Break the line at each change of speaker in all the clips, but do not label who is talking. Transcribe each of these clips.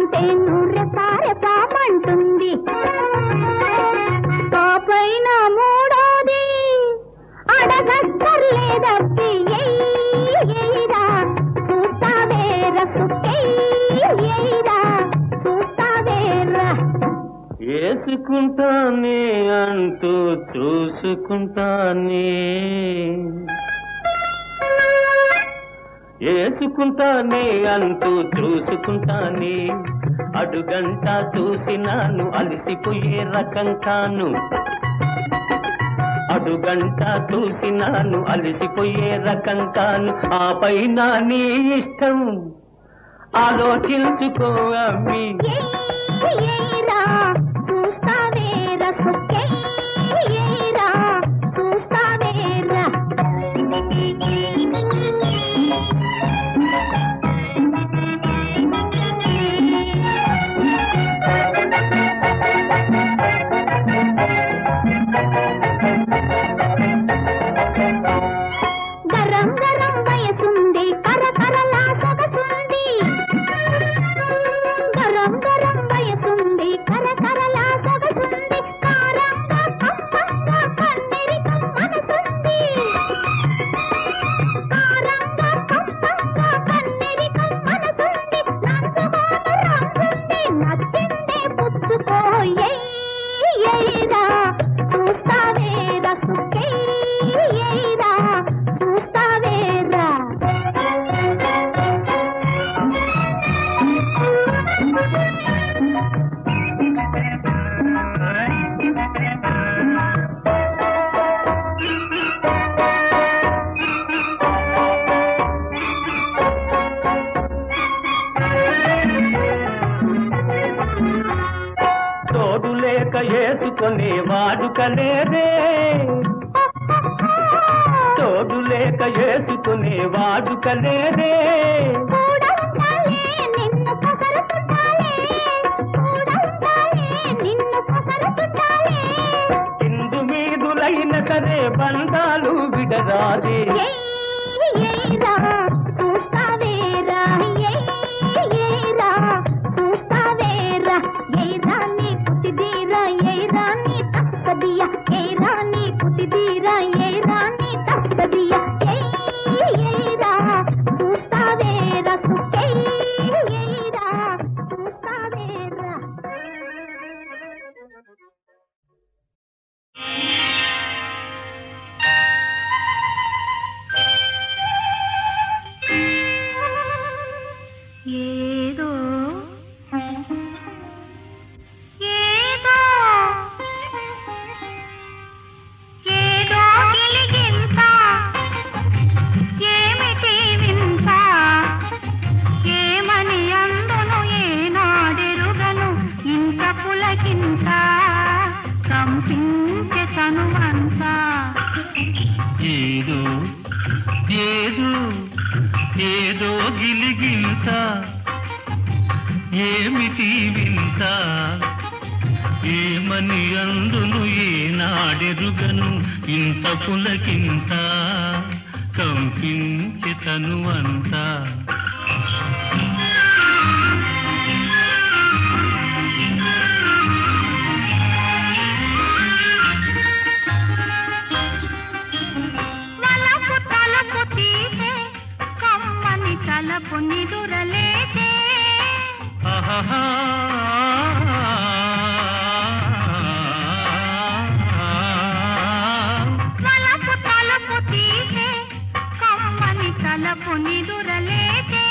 పాడుతుంటే నూర్రసార పాపంటుంది పాపైన మూడోది అడగక్కర్లేదప్పి వేసుకుంటానే అంటూ చూసుకుంటానే. వేసుకుంటానే అంటూ చూసుకుంటానే. అడుగంట చూసినాను అలసిపోయే రకం కాను. అడుగంట చూసినాను అలసిపోయే రకం కాను. ఆ పైన నీ ఇష్టం ఆలోచించుకో అమ్మి. మీదులైన సరే బంధాలు విడరాదే.
ఏ రాణి పుట్టిదీరా ఏ రాణి తప్పదియా గిలిగింత ఏమిటి వింత? ఏమని అందును ఏనాడెరుగను ఇంత పులకింత? కంపించి తనువంతా తలపు నిదురలేదే. వలపు తలుపు నిదురలేదే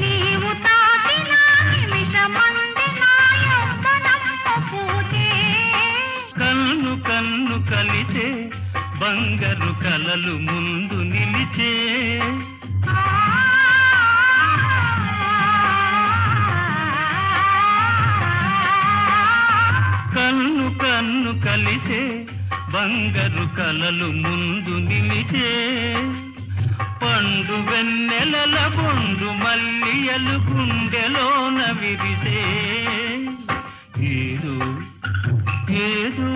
నీవు తాకిన నిమిషమంది
కన్ను కన్ను కలిసే బంగారు కలలు ముందు నిలిచే. కన్ను కలిసే బంగారు కలలు ముందు నిలిచే పండు వెన్నెలల బొండు మల్లియలు గుండెలోన విరిసే. ఏదో ఏదో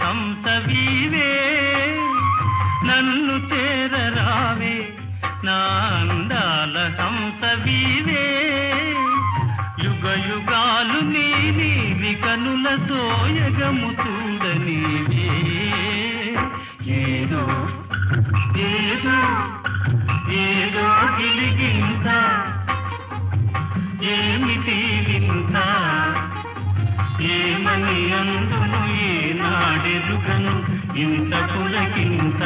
హంసవీవే నన్ను చేరరావే నా అందాల హంసవీవే యుగ యుగాలు నీ నీలి కనుల సోయగము చూడనీవే. ఏదో ఏదో ఏదో గిలిగింత ఏమిటి వింత? ఏమని అందును ఏనాడెరుగను? ఇంత కులకింత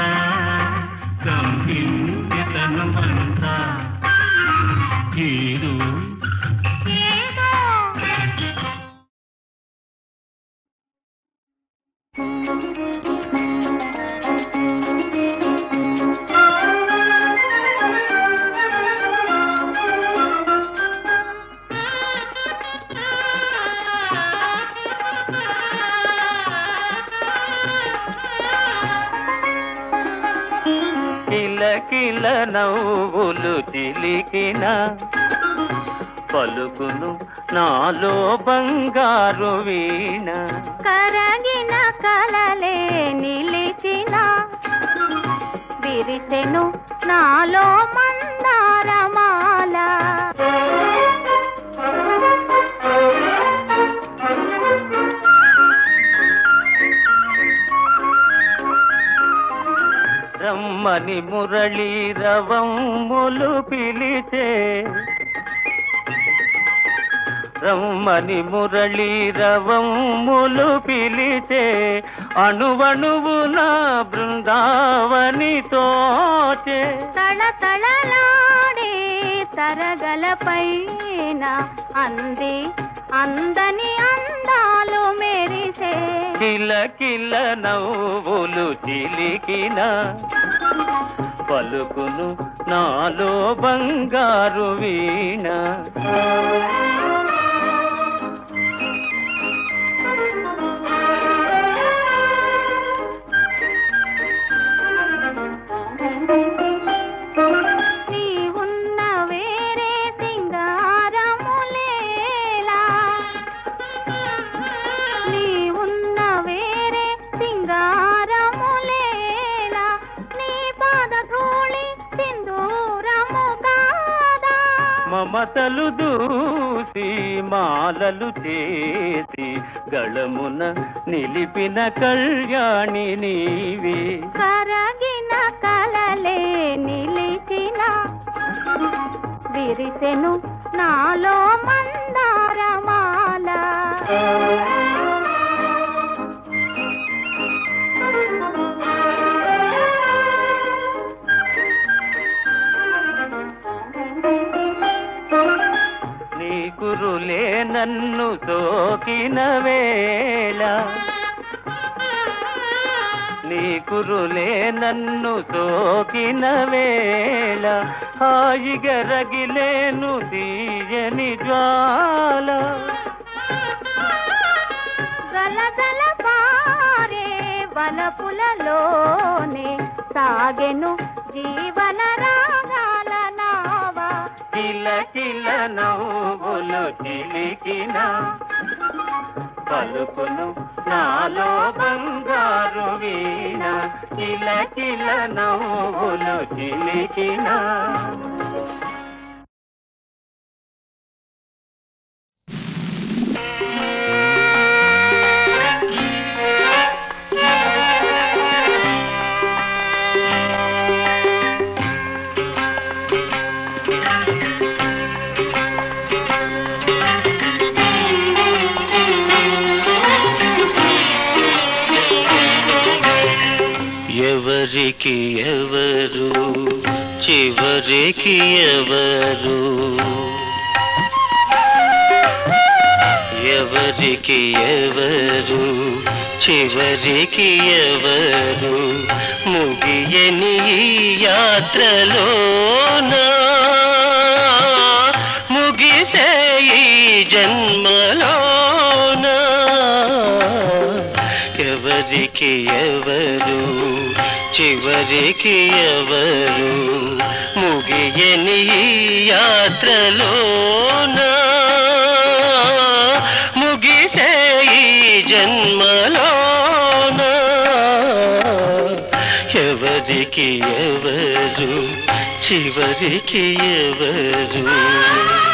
కంపించతను అంతా ఏదో నవ్వులు చిలికిన పలుకును నాలో బంగారు వీణ.
కరగిన కలలే నిలిచిన విరిసెను నాలో మందారమాల.
మని మురళీ రవములు పిలిచే. రమ్మని మురళీ రవములు పిలిచే. అణువణువు నా బృందావని తోచే.
తళ తళలాడే తరగలపైన అంది అందని అందాలు మెరిసే.
కిలకిల నవ్వులు చిలికిన. పలుకును నాలో బంగారు వీణ. మాలలు చేసి గళమున నిలిపిన కళ్యాణి నీవే.
కరగిన కలలే నిలిచిన విరిసెను నాలో మందారమాల.
సోకిన వేళ నీ కురులే నన్ను సోకిన వేళ. హాయిగా రగిలేను తీయని జ్వాల.
గలగల పారే వలపులలోనే సాగెను జీవన రాగాల నావా.
కిల కిల నవ్వులు చిలికిన పలుకును నాలో బంగారు వీణ కిల కిల నవ్వులు చిలికినా చివరికి ఎవరు ముగియని యాత్రలోనా? ముగిసే ఈ జన్మలోనా? ఎవరికి ఎవరు చివరికి ఎవరు ముగియని యాత్రలోనా? ముగిసే ఈ జన్మలోనా
చివరికి ఎవరు?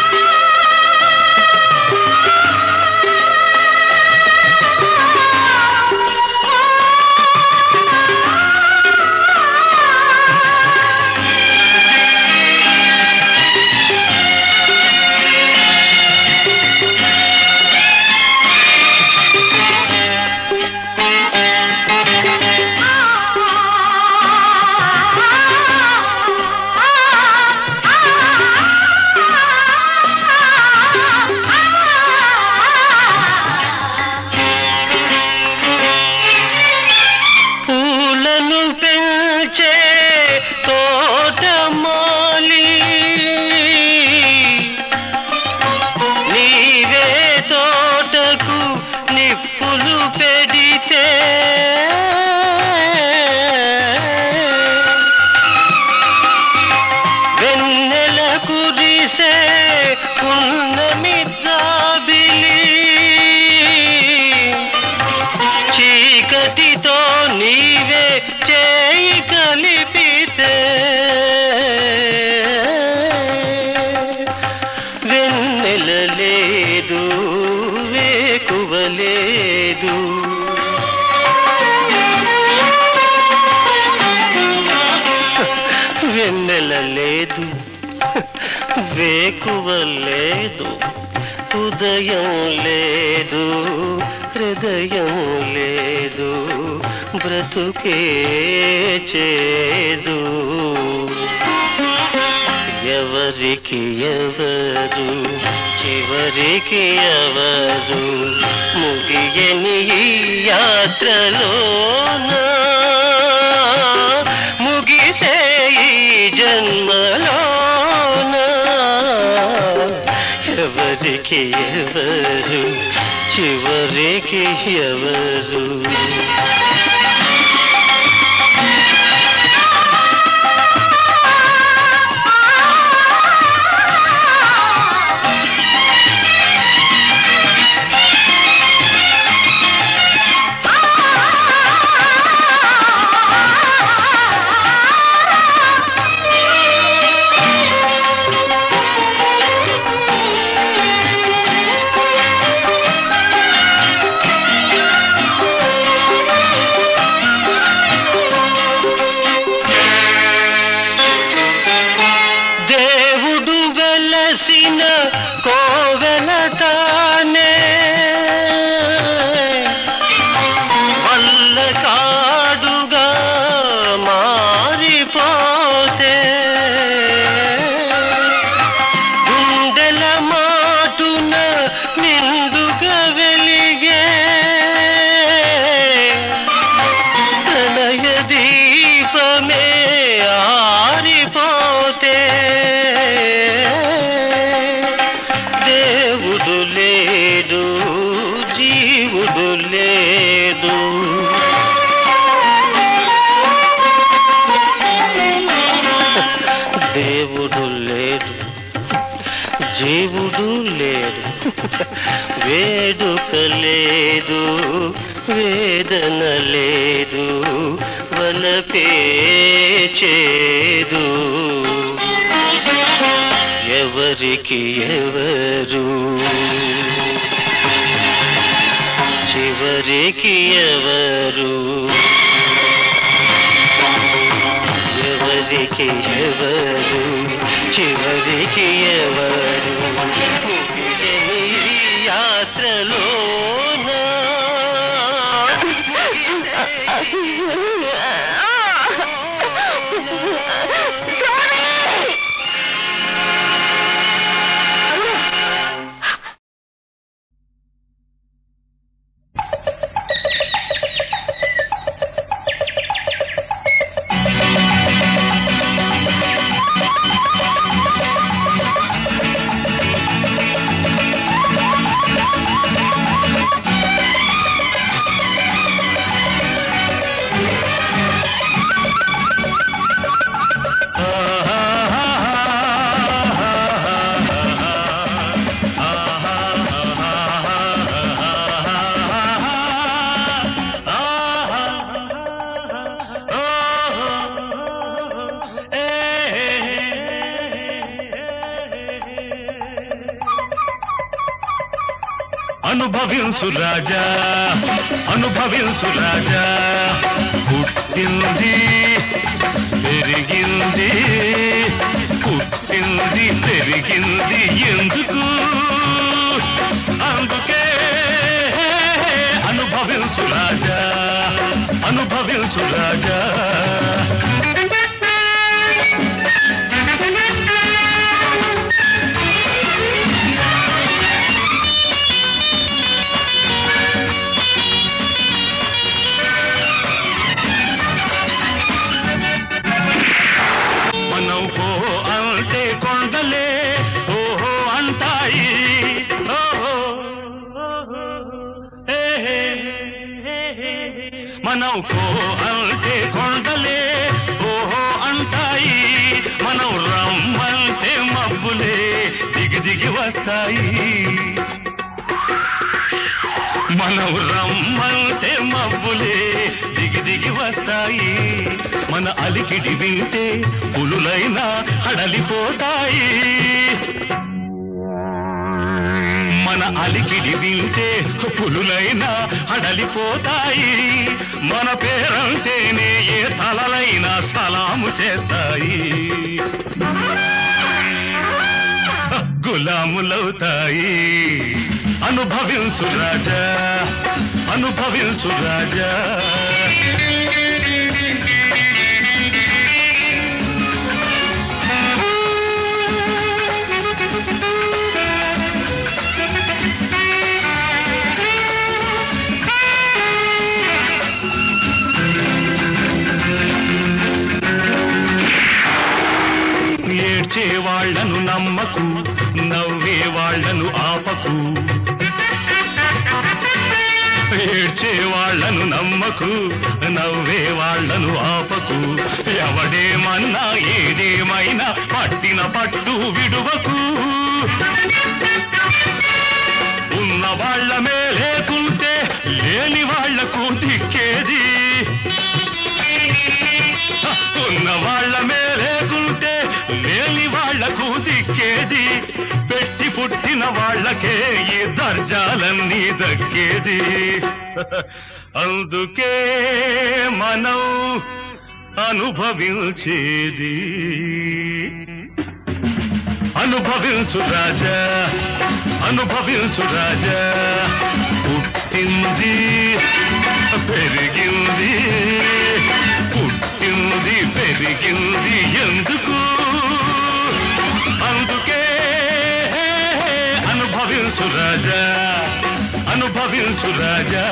మెలకువ లేదు ఉదయం లేదు హృదయం లేదు బ్రతుకే చేదు. ఎవరికి ఎవరు చివరికి ఎవరు ముగియని యాత్రలో ముగిసే జన్మ చివరికి ఎవరు? చివరికి ఎవరు? వేడుక లేదు వేదన లేదు వలపే చేదు ఎవరికి ఎవరు? చివరికి ఎవరు? ఎవరికి ఎవరు? చివరికి ఎవరు? యాత్రలోనా
రాజా అనుభవించు రాజా. పుట్టింది పెరిగింది పుట్టింది పెరిగింది ఎందుకు? దిగి వస్తాయి మన అలికిడి వింటే పులులైనా హడలిపోతాయి. మన అలికిడి వింటే పులులైనా హడలిపోతాయి. మన పేరంటేనే ఏ తలలైనా సలాము చేస్తాయి. గులాములవుతాయి. అనుభవించు రాజా అనుభవించు రాజా. నమ్మకు ఏడ్చే వాళ్ళను నమ్మకు నవ్వే వాళ్ళను ఆపకు. ఎవడేమన్నా ఏదేమైనా పట్టిన పట్టు విడువకు. ఉన్న వాళ్ళ మేలేకుంటే లేని వాళ్ళకు దిక్కేది. ఉన్న వాళ్ళ మేలేకుంటే లేని వాళ్ళకు దిక్కేది. పెట్టి పుట్టిన వాళ్ళకే ఈ దర్జాలన్నీ దక్కేది. అందుకే మనం అనుభవించేది. అనుభవించు రాజా అనుభవించు రాజా. పుట్టింది పెరిగింది. పుట్టింది పెరిగింది ఎందుకు? అందుకే అనుభవించు రాజా అనుభవించు రాజా.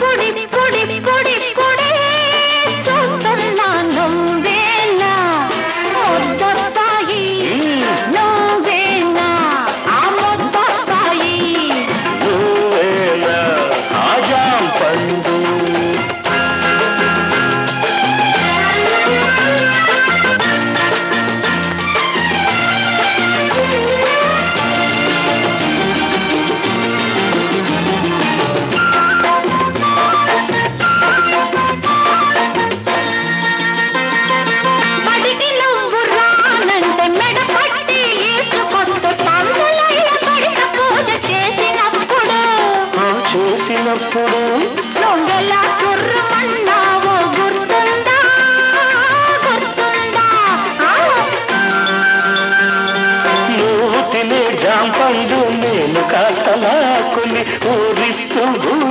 பொடி Jesus.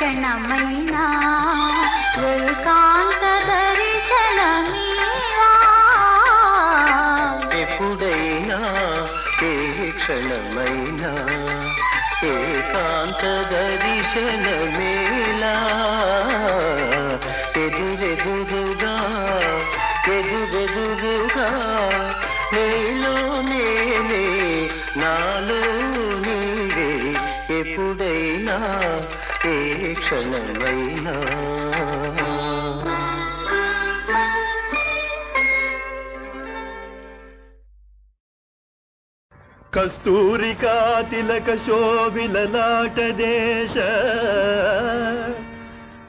క్షణమైనా ఏకాంత దర్శనమీరా ఎప్పుడైనా
ఏ క్షణమైనా ఏకాంత దర్శనమేలా క్షణమైనా
కస్తూరికా తిలక శోభిల నాట దేశ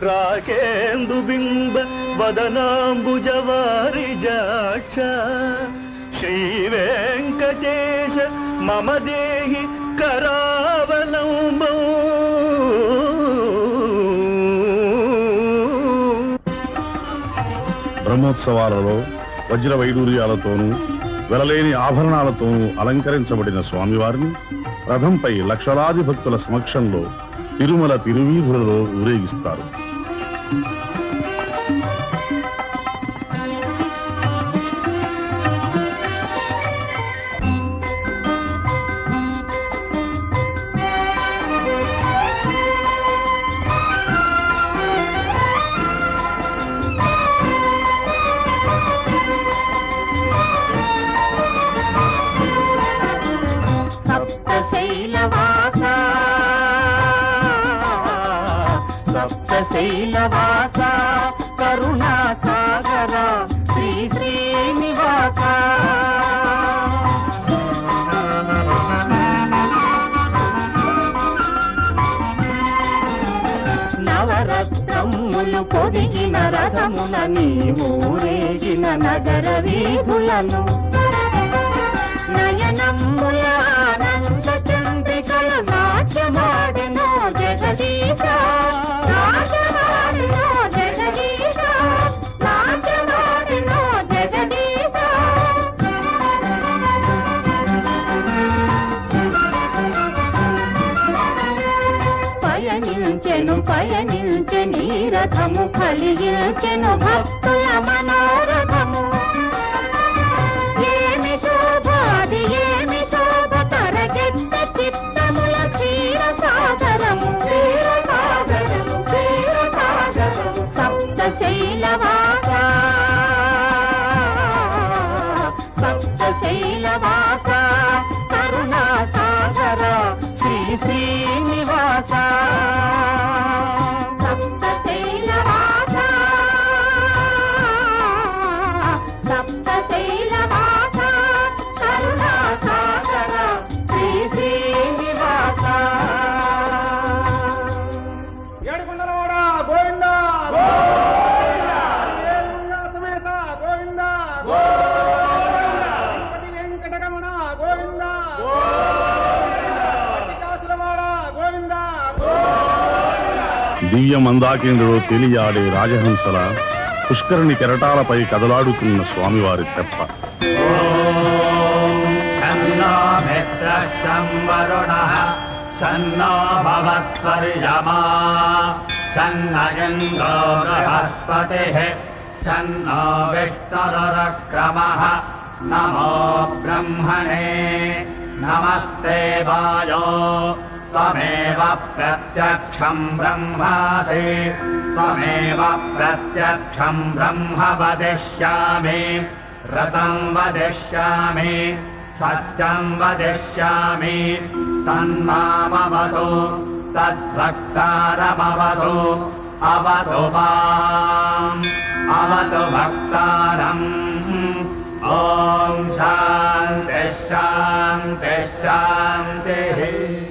రాకేందు బింబ వదనాంబుజవారి జాక్ష. శ్రీ వెంకటేశ మమ దేహి కరా
బ్రహ్మోత్సవాలలో వజ్ర వైడూర్యాలతోనూ వెలలేని ఆభరణాలతోనూ అలంకరించబడిన స్వామివారిని రథంపై లక్షలాది భక్తుల సమక్షంలో తిరుమల తిరువీధులలో ఊరేగిస్తారు.
సుఖము కలిగించెను భక్తుల
మనో
స్వీయ మందాకేంద్రుడు తేలియాడే రాజహంసల పుష్కరుని కెరటాలపై కదలాడుతున్న స్వామివారి తెప్ప.
సన్నో భవత్పర్యమా సన్నజంగో బృహస్పతి సన్నో విష్ణురక్రమ నమో బ్రహ్మణే నమస్తే వాయో त्वमेव प्रत्यक्षम् ब्रह्मासि। त्वमेव प्रत्यक्षम् ब्रह्म वदिष्यामि। रतम् वदिष्यामि सत्यम् वदिष्यामि। तन्मामवतु तद्भक्तारमवतु। अवतु माम् अवतु भक्तारम्। ॐ शान्तिः शान्तिः